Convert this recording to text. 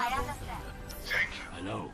I understand. Thank you. I know.